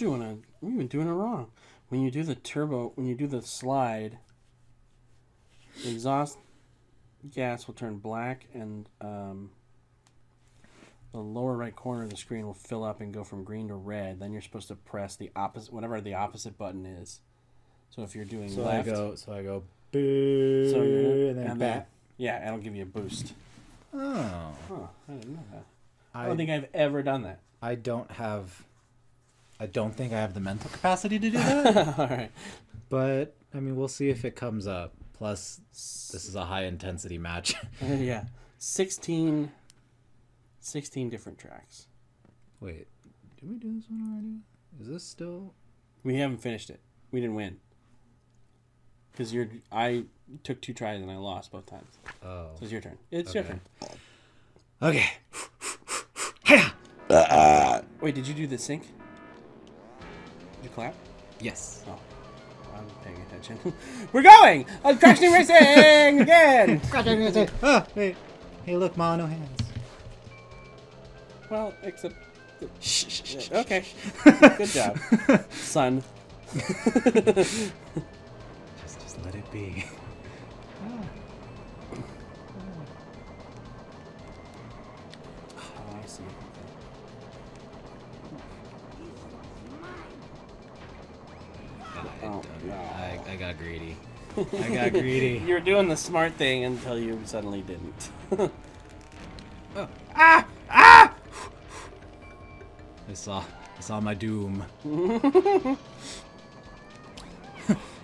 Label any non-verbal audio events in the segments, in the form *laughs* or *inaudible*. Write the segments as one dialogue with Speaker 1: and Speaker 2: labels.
Speaker 1: doing a we've been doing it wrong. When you do the turbo, when you do the slide, the exhaust gas will turn black, and um, the lower right corner of the screen will fill up and go from green to red. Then you're supposed to press the opposite, whatever the opposite button is. So if you're doing
Speaker 2: So
Speaker 1: left,
Speaker 2: I go. So I go. Boo.
Speaker 1: so
Speaker 2: and then
Speaker 1: and
Speaker 2: back.
Speaker 1: yeah, it'll give you a boost.
Speaker 2: Oh.
Speaker 1: Huh, I didn't know that. I
Speaker 2: I
Speaker 1: don't think I've ever done that.
Speaker 2: I don't have. I don't think I have the mental capacity to do *laughs* that.
Speaker 1: All right.
Speaker 2: but I mean, we'll see if it comes up. Plus, this is a high intensity match. *laughs*
Speaker 1: Uh, yeah. 16, 16 different tracks.
Speaker 2: Wait, did we do this one already? Is this still?
Speaker 1: We haven't finished it. We didn't win. Because you're, I took two tries and I lost both times.
Speaker 2: Oh.
Speaker 1: So it's your turn. It's your turn.
Speaker 2: Okay. *laughs*
Speaker 1: Wait, did you do the sync? Did you clap?
Speaker 2: Yes.
Speaker 1: Oh, I'm paying attention. *laughs* We're going on Crash Team Racing *laughs* again.
Speaker 2: oh, *laughs* ah, wait. Hey, look, Ma, no hands.
Speaker 1: well, except. Shh, shh, shh, Okay. Good job, son.
Speaker 2: Just, just let it be.
Speaker 1: I,
Speaker 2: I got greedy. I got greedy. *laughs*
Speaker 1: You were doing the smart thing until you suddenly didn't. *laughs* Oh. Ah! Ah!
Speaker 2: I saw, I saw my doom. *laughs*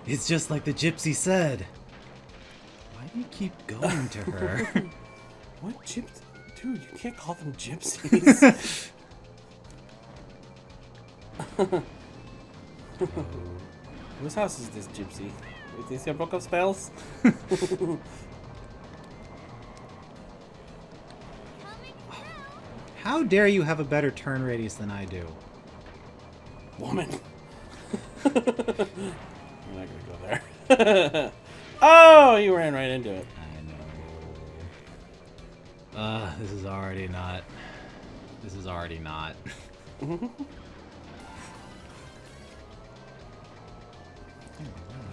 Speaker 2: it's just like the gypsy said. Why do you keep going to her?
Speaker 1: what gyps? Dude, you can't call them gypsies. Whose house is this gypsy? Is this your book of spells? *laughs*
Speaker 2: How dare you have a better turn radius than I do?
Speaker 1: Woman. *laughs* We're not gonna go there. *laughs* oh, you ran right into it.
Speaker 2: I know. Uh, this is already not. This is already not.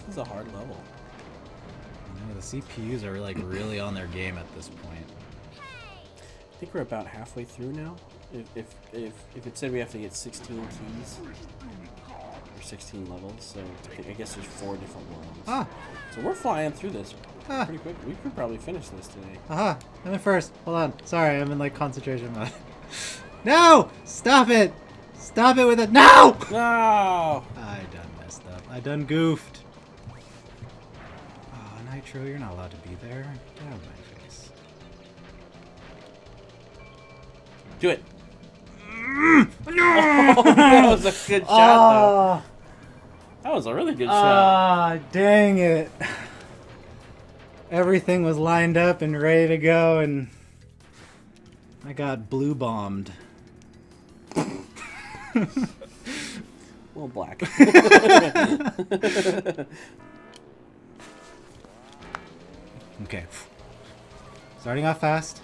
Speaker 1: This is a hard level.
Speaker 2: You know, the CPUs are like really on their game at this point.
Speaker 1: I think we're about halfway through now. If if if, if it said we have to get 16 keys or 16 levels, so I guess there's four different worlds.
Speaker 2: Ah,
Speaker 1: So we're flying through this
Speaker 2: Ah.
Speaker 1: pretty quick. We could probably finish this today.
Speaker 2: aha! I'm in first. Hold on. Sorry, I'm in like concentration mode. *laughs* no! Stop it! Stop it with it! No!
Speaker 1: No!
Speaker 2: I done messed up. I done goofed. Oh, Nitro, you're not allowed to be there. Get out of my face.
Speaker 1: Do it. *laughs* No! *laughs* that was a good shot, though. That was a really good shot.
Speaker 2: Ah, dang it. Everything was lined up and ready to go, and I got blue bombed. *laughs*
Speaker 1: little black.
Speaker 2: Okay. Starting off fast.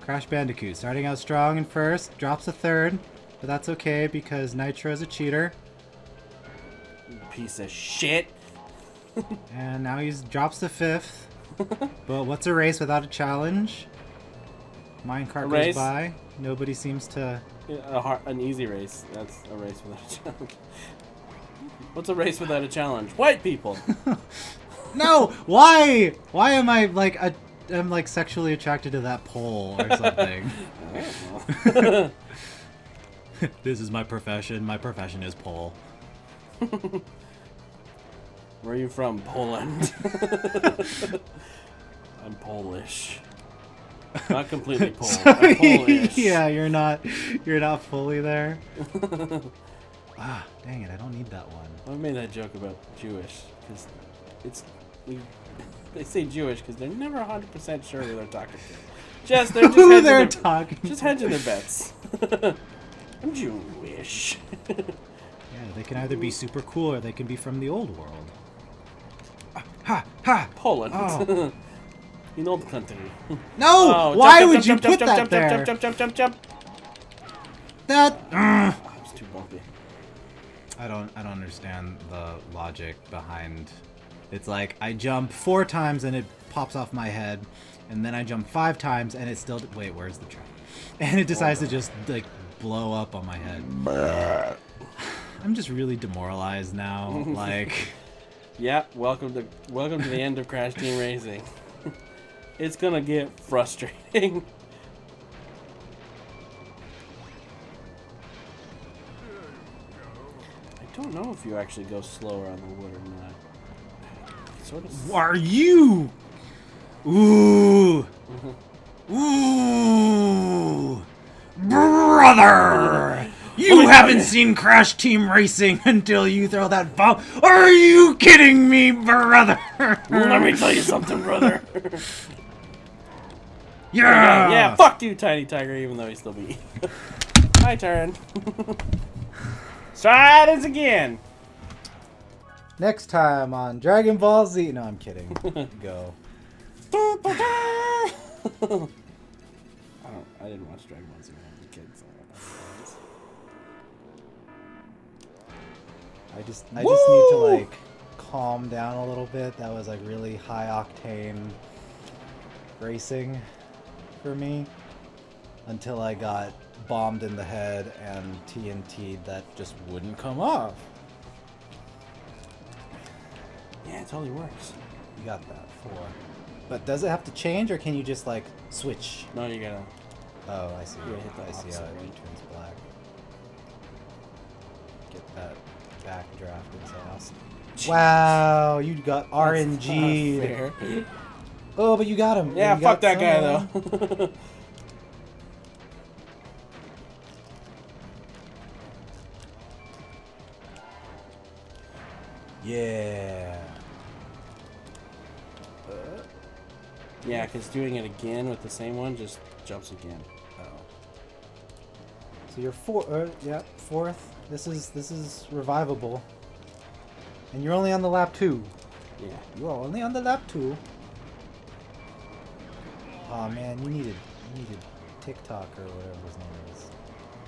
Speaker 2: Crash Bandicoot. Starting out strong in first. Drops a third. But that's okay because Nitro is a cheater.
Speaker 1: Piece of shit. *laughs*
Speaker 2: And now he drops the fifth. *laughs* but what's a race without a challenge? Minecart goes by. Nobody seems to.
Speaker 1: Yeah, hard, an easy race. That's a race without a *laughs* challenge. What's a race without a challenge? White people.
Speaker 2: No! Why? Why am I like a, I'm like sexually attracted to that pole or something? *laughs* this is my profession. My profession is pole.
Speaker 1: Where are you from? Poland. *laughs* I'm Polish. Not completely *laughs* Pole. I'm Polish.
Speaker 2: yeah, you're not you're not fully there. ah, dang it! I don't need that one.
Speaker 1: I made that joke about Jewish because it's we, *laughs* they say Jewish because they're never 100 percent sure who they're talking to. *laughs* Just they're just
Speaker 2: Who they're
Speaker 1: their,
Speaker 2: talking?
Speaker 1: just hedging their *laughs* bets. I'm Jewish.
Speaker 2: Yeah, they can either be super cool or they can be from the old world. Ah, Ha ha!
Speaker 1: Poland.
Speaker 2: Oh.
Speaker 1: In old country.
Speaker 2: No!
Speaker 1: Oh,
Speaker 2: Why
Speaker 1: jump,
Speaker 2: would
Speaker 1: jump,
Speaker 2: you
Speaker 1: jump,
Speaker 2: put
Speaker 1: jump,
Speaker 2: that
Speaker 1: jump,
Speaker 2: there?
Speaker 1: Jump, jump, jump, jump, jump,
Speaker 2: That. Ugh.
Speaker 1: I'm too bumpy.
Speaker 2: I don't I don't understand the logic behind it's like I jump four times and it pops off my head, and then I jump five times and it still wait, where's the trap? *laughs* And it decides to just like blow up on my head. I'm just really demoralized now. *laughs* like
Speaker 1: Yeah, welcome to welcome to the end of Crash Team Racing. *laughs* it's gonna get frustrating. I don't know if you actually go slower on the wood or not. Sort of.
Speaker 2: are you? Ooh. Ooh. Brother! You oh, haven't seen Crash Team Racing *laughs* until you throw that bomb. Are you kidding me, brother?
Speaker 1: Let me tell you something, brother. *laughs*
Speaker 2: Yeah.
Speaker 1: yeah, fuck you, Tiny Tiger, even though he's still beat. *laughs* My turn. Try this again.
Speaker 2: Next time on Dragon Ball Z. No, I'm kidding. *laughs* Go.
Speaker 1: I don't. I didn't watch Dragon Ball Z when I was a kid. So I don't.
Speaker 2: I just I just need to like calm down a little bit. That was like really high octane racing for me until I got bombed in the head and TNT that just wouldn't come off.
Speaker 1: It totally works.
Speaker 2: You got that four. But does it have to change or can you just like switch?
Speaker 1: No, you gotta.
Speaker 2: Oh, I see.
Speaker 1: Yeah, hit the
Speaker 2: I see how it turns black. Get that backdraft exhaust. Wow, you got RNG. Oh, but you got him.
Speaker 1: Yeah,
Speaker 2: You
Speaker 1: fuck that guy though. *laughs*
Speaker 2: Yeah.
Speaker 1: Yeah, because doing it again with the same one just jumps again.
Speaker 2: Oh. So you're four. Uh, yeah, fourth. This is this is revivable. And you're only on the lap two.
Speaker 1: Yeah.
Speaker 2: You are only on the lap two. Oh man, you needed you needed TikTok or whatever his name is.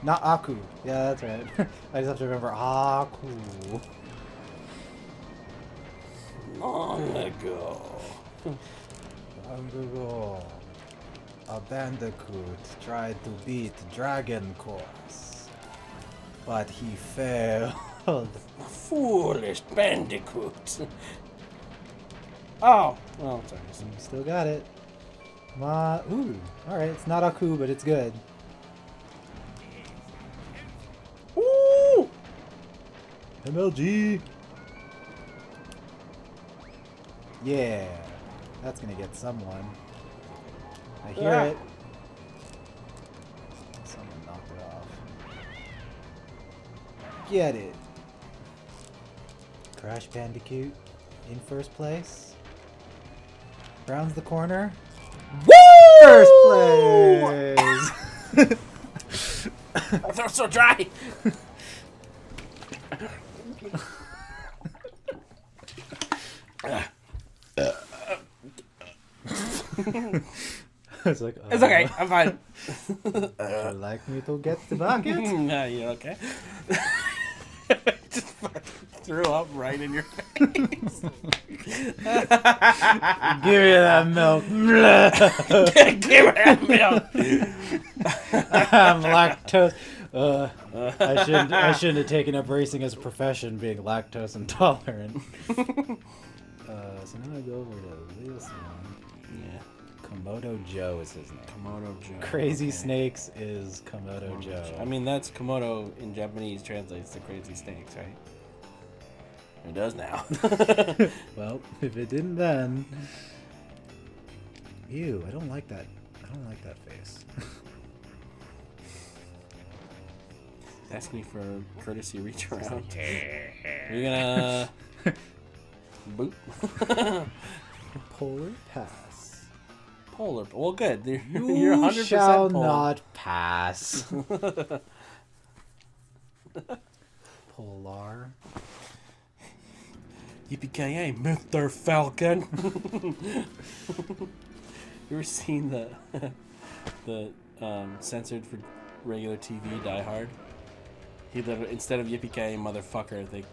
Speaker 2: Not Aku. Yeah, that's right. *laughs* I just have to remember Aku.
Speaker 1: Long ago. *laughs*
Speaker 2: Ago, a bandicoot tried to beat Dragon Course, but he failed. *laughs*
Speaker 1: Foolish bandicoot. oh, well, sorry.
Speaker 2: Still got it. Ma, ooh, all right. It's not Aku, but it's good.
Speaker 1: Ooh!
Speaker 2: MLG. Yeah, that's gonna get someone. I hear it. Someone knocked it off. Get it. Crash Bandicoot in first place. Rounds the corner. Woo! First place. *laughs*
Speaker 1: My throat's so dry. *laughs* *laughs*
Speaker 2: it's like,
Speaker 1: It's okay. I'm fine. *laughs*
Speaker 2: Would you like me to get the bucket? *laughs*
Speaker 1: nah, you're okay. Just threw up right in your face.
Speaker 2: Give me that milk.
Speaker 1: Give me that milk.
Speaker 2: I'm lactose. Uh, I shouldn't. I shouldn't have taken up racing as a profession, being lactose intolerant. uh, so now I go over to this one.
Speaker 1: Yeah.
Speaker 2: Komodo Joe is his name.
Speaker 1: Komodo Joe.
Speaker 2: Crazy
Speaker 1: okay.
Speaker 2: Snakes is Komodo Joe.
Speaker 1: I mean, that's Komodo in Japanese translates to crazy snakes, right? It does now. *laughs*
Speaker 2: well, if it didn't then. Ew, I don't like that. I don't like that face. *laughs*
Speaker 1: Ask me for a courtesy reach around. You're gonna *laughs* boot.
Speaker 2: Polar pass.
Speaker 1: Polar. Well, good. You're, *laughs*
Speaker 2: You
Speaker 1: you're 100%
Speaker 2: shall
Speaker 1: polar.
Speaker 2: not pass. *laughs* Polar.
Speaker 1: Yippee-ki-yay, Mr. Falcon. *laughs* you ever seen the the um, censored for regular TV Die Hard? He instead of yippee motherfucker, they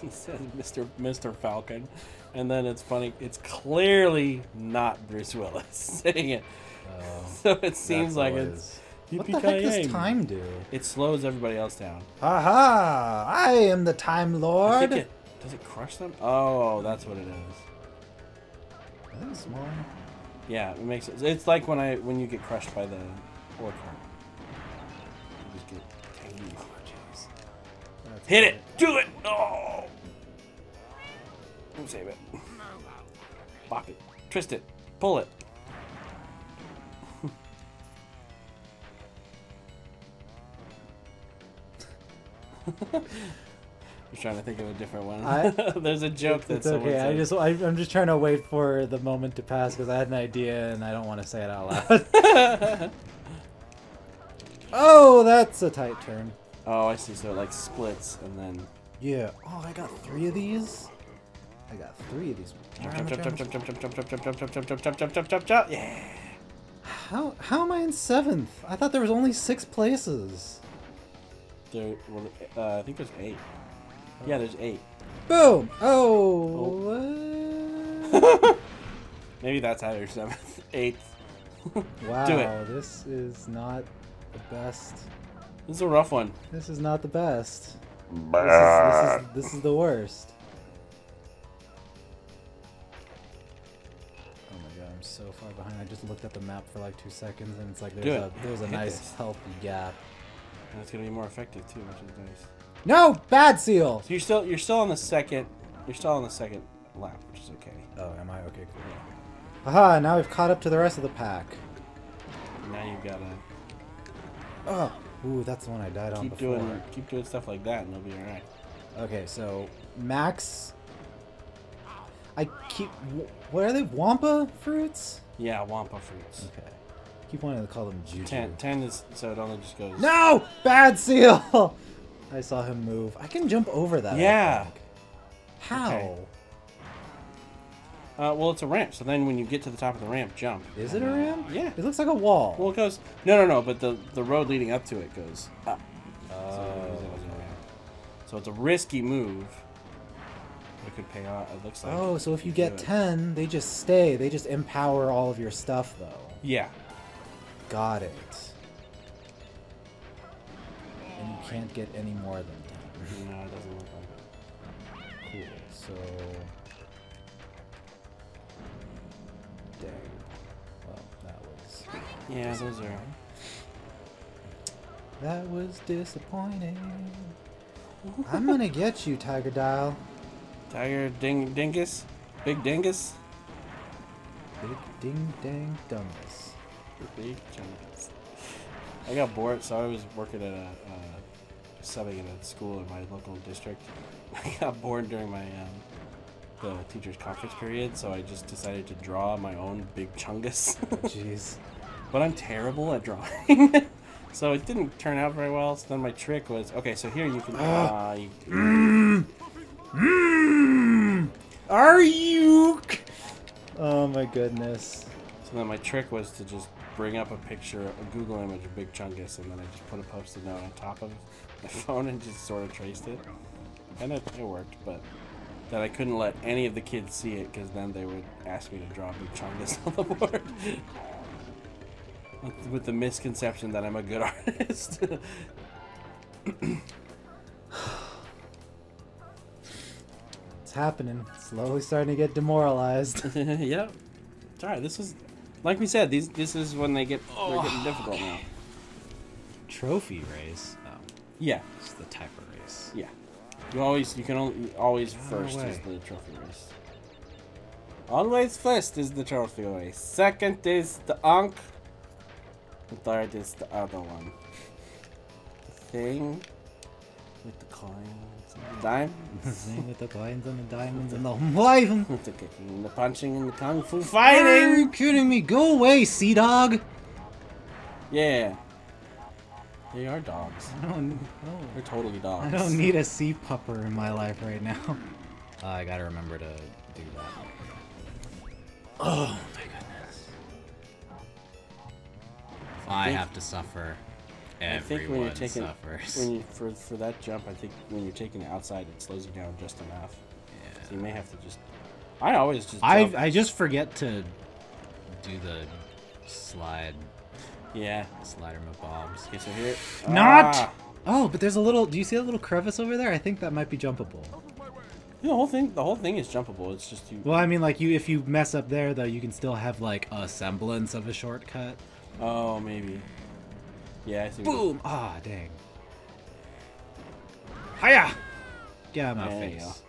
Speaker 1: he says Mr. Mr. Falcon, and then it's funny. It's clearly not Bruce Willis *laughs* saying it,
Speaker 2: Oh,
Speaker 1: so it seems like it's
Speaker 2: What the heck does time do?
Speaker 1: It slows everybody else down.
Speaker 2: Aha! I am the Time
Speaker 1: I
Speaker 2: Lord.
Speaker 1: think it, does it crush them? Oh, that's what it is.
Speaker 2: I think it's small.
Speaker 1: Yeah, it makes it. It's like when I when you get crushed by the orc horn. You just get tiny.
Speaker 2: That's
Speaker 1: oh,
Speaker 2: Hit
Speaker 1: it! Do it! Oh! Oh! Save it. Bop it. Twist it. Pull it. *laughs* I'm trying to think of a different one.
Speaker 2: I- *laughs*
Speaker 1: There's a joke that
Speaker 2: It's
Speaker 1: someone
Speaker 2: okay. I just I, I'm just trying to wait for the moment to pass because I had an idea and I don't want to say it out loud. *laughs* oh, that's a tight turn.
Speaker 1: Oh, I see. So it like splits and then
Speaker 2: Yeah. Oh, I got three of these. I got three of these.
Speaker 1: jump, jump, jump, jump, jump, jump, jump, jump, jump, jump, jump, jump, jump, jump, jump, jump, jump, jump. Yeah.
Speaker 2: How how am I in seventh? I thought there was only six places.
Speaker 1: There, well, uh, I think there's eight. Yeah, there's eight.
Speaker 2: Boom. Oh. what?
Speaker 1: Maybe that's how you're seventh, eighth.
Speaker 2: Wow.
Speaker 1: Do it.
Speaker 2: This is not the best.
Speaker 1: This is a rough one.
Speaker 2: This is not the best. This is, this is, this is the worst. Behind. I just looked at the map for like two seconds and it's like there's a there's a
Speaker 1: Hit
Speaker 2: nice
Speaker 1: this.
Speaker 2: healthy gap.
Speaker 1: And it's gonna be more effective too, which is nice.
Speaker 2: No! Bad seal!
Speaker 1: So you're still you're still on the second you're still on the second lap, which is okay.
Speaker 2: Oh, am I? Okay, cool. Aha, now we've caught up to the rest of the pack.
Speaker 1: Now you've gotta
Speaker 2: Oh! Ooh, that's the one I died on
Speaker 1: keep
Speaker 2: before.
Speaker 1: doing keep doing stuff like that, and you'll be alright.
Speaker 2: Okay, so Max. I keep. What are they? Wumpa fruits?
Speaker 1: Yeah, Wumpa fruits.
Speaker 2: Okay. Keep wanting to call them Juju.
Speaker 1: Ten, ten is so it only just goes.
Speaker 2: No! Bad seal! *laughs* I saw him move. I can jump over that.
Speaker 1: Yeah.
Speaker 2: How?
Speaker 1: Okay. Uh, well, it's a ramp. So then, when you get to the top of the ramp, jump.
Speaker 2: Is it a ramp?
Speaker 1: Yeah.
Speaker 2: It looks like a wall.
Speaker 1: Well, it goes. No, no, no. But the the road leading up to it goes up. So,
Speaker 2: Oh.
Speaker 1: it was a ramp. so it's a risky move. It could pay off. It looks like.
Speaker 2: Oh, so if you get. 10, they just stay. They just empower all of your stuff, though.
Speaker 1: Yeah.
Speaker 2: Got it. And you can't get any more than 10. *laughs*
Speaker 1: No, it doesn't look like. it.
Speaker 2: Cool. So. Dang. Well, that was.
Speaker 1: Yeah, those are.
Speaker 2: That was disappointing. *laughs* I'm gonna get you, Tiger Dial.
Speaker 1: Tiger Ding Dingus, Big Dingus,
Speaker 2: Big ding dang dungus.
Speaker 1: Big Dingus. I got bored, so I was working at a uh, subbing at a school in my local district. *laughs* I got bored during my um, the teachers' conference period, so I just decided to draw my own Big Chungus. *laughs*
Speaker 2: Jeez.
Speaker 1: but I'm terrible at drawing. *laughs* So it didn't turn out very well. So then my trick was okay. So here you can. Uh, *gasps* you.
Speaker 2: Are you? Oh my goodness.
Speaker 1: So then my trick was to just bring up a picture, a Google image of Big Chungus, and then I just put a post-it note on top of my *laughs* phone and just sort of traced it. And it, it worked, but that I couldn't let any of the kids see it because then they would ask me to draw Big Chungus *laughs* on the board. With- With the misconception that I'm a good *laughs* artist.
Speaker 2: Happening. Slowly starting to get demoralized. *laughs*
Speaker 1: yep. It's alright. This is, like we said, these this is when they get they're getting oh. difficult now.
Speaker 2: Trophy race. Oh,
Speaker 1: Yeah.
Speaker 2: it's the type of race.
Speaker 1: Yeah. You always you can only always first
Speaker 2: way.
Speaker 1: is the trophy race. Always first is the trophy race. Second is the Ankh. The third is the other one. The thing with the coins and the diamonds.
Speaker 2: Sing with the coins and the diamonds and the waving.
Speaker 1: with the kicking and the punching and the kung fu fighting.
Speaker 2: Are
Speaker 1: fighting.
Speaker 2: you kidding me? Go away, sea dog.
Speaker 1: Yeah. They are dogs.
Speaker 2: I don't.
Speaker 1: They're totally dogs.
Speaker 2: I don't need a sea pupper in my life right now. Uh, *laughs* I gotta remember to do that. Oh my goodness. I
Speaker 1: think-
Speaker 2: have to suffer.
Speaker 1: I think when you're taking
Speaker 2: suffers.
Speaker 1: when you for for that jump, I think when you're taking it outside, it slows you down just enough. So you may have to just. I always just.
Speaker 2: I I just forget to do the slide
Speaker 1: yeah.
Speaker 2: slider bombs.
Speaker 1: Okay, so here.
Speaker 2: Not.
Speaker 1: Ah!
Speaker 2: Oh, but there's a little. Do you see a little crevice over there? I think that might be jumpable.
Speaker 1: The whole thing. The whole thing is jumpable. It's just you.
Speaker 2: Well, I mean, like you, if you mess up there, though, you can still have like a semblance of a shortcut.
Speaker 1: Oh, maybe. Yeah,
Speaker 2: Boom! Ah, dang. Hiya! Get out of my
Speaker 1: you
Speaker 2: face.